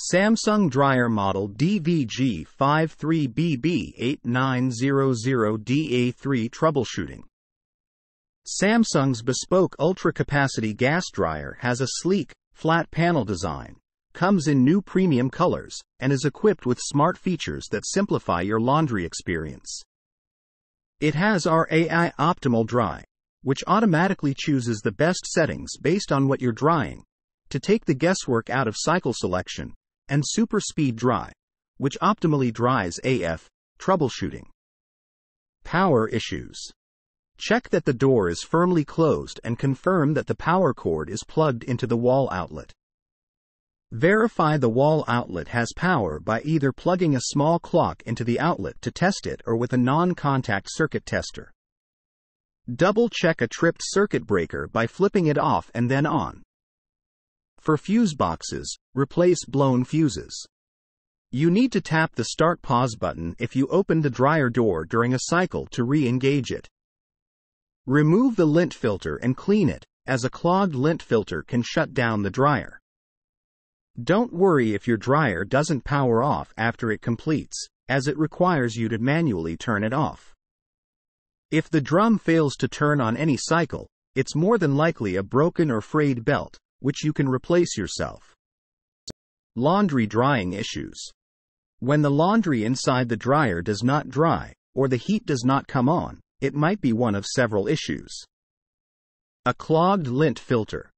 Samsung Dryer Model DVG53BB8900DA3 Troubleshooting Samsung's bespoke ultra-capacity gas dryer has a sleek, flat panel design, comes in new premium colors, and is equipped with smart features that simplify your laundry experience. It has our AI Optimal Dry, which automatically chooses the best settings based on what you're drying, to take the guesswork out of cycle selection, and Super Speed Dry, which optimally dries AF, troubleshooting. Power issues. Check that the door is firmly closed and confirm that the power cord is plugged into the wall outlet. Verify the wall outlet has power by either plugging a small clock into the outlet to test it or with a non-contact circuit tester. Double check a tripped circuit breaker by flipping it off and then on. For fuse boxes, replace blown fuses. You need to tap the start pause button if you open the dryer door during a cycle to re-engage it. Remove the lint filter and clean it, as a clogged lint filter can shut down the dryer. Don't worry if your dryer doesn't power off after it completes, as it requires you to manually turn it off. If the drum fails to turn on any cycle, it's more than likely a broken or frayed belt, which you can replace yourself. Laundry drying issues. When the laundry inside the dryer does not dry, or the heat does not come on, it might be one of several issues. A clogged lint filter.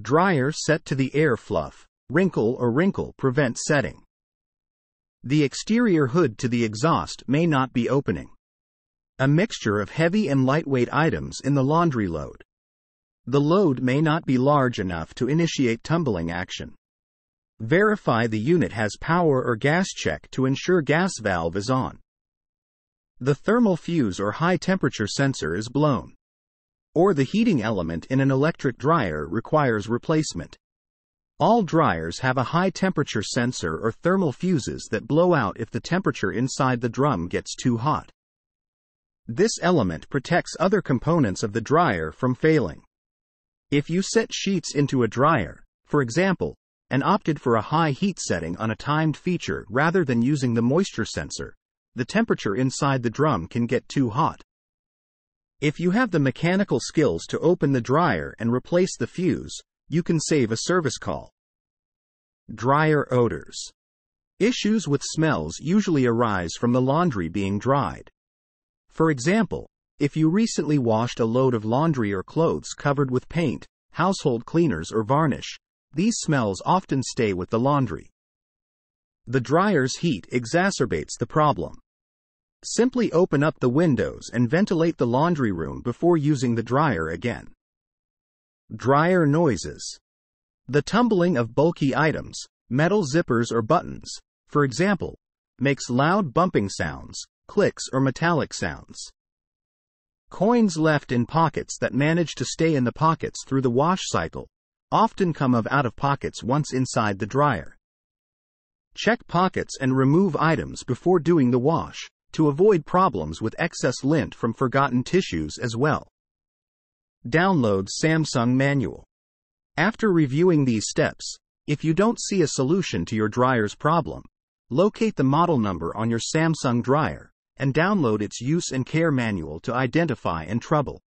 Dryer set to the air fluff, wrinkle or wrinkle prevent setting. The exterior hood to the exhaust may not be opening. A mixture of heavy and lightweight items in the laundry load. The load may not be large enough to initiate tumbling action. Verify the unit has power or gas check to ensure gas valve is on. The thermal fuse or high temperature sensor is blown. Or the heating element in an electric dryer requires replacement. All dryers have a high temperature sensor or thermal fuses that blow out if the temperature inside the drum gets too hot. This element protects other components of the dryer from failing. If you set sheets into a dryer, for example, and opted for a high heat setting on a timed feature rather than using the moisture sensor, the temperature inside the drum can get too hot. If you have the mechanical skills to open the dryer and replace the fuse, you can save a service call. Dryer odors. Issues with smells usually arise from the laundry being dried. For example, if you recently washed a load of laundry or clothes covered with paint, household cleaners, or varnish, these smells often stay with the laundry. The dryer's heat exacerbates the problem. Simply open up the windows and ventilate the laundry room before using the dryer again. Dryer noises. The tumbling of bulky items, metal zippers or buttons, for example, makes loud bumping sounds, clicks or metallic sounds. Coins left in pockets that manage to stay in the pockets through the wash cycle often come of out of pockets once inside the dryer. Check pockets and remove items before doing the wash to avoid problems with excess lint from forgotten tissues as well. Download Samsung Manual. After reviewing these steps, if you don't see a solution to your dryer's problem, locate the model number on your Samsung dryer and download its use and care manual to identify and trouble.